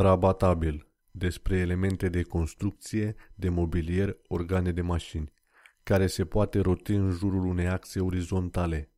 Rabatabil. Despre elemente de construcție, de mobilier, organe de mașini, care se poate roti în jurul unei axe orizontale.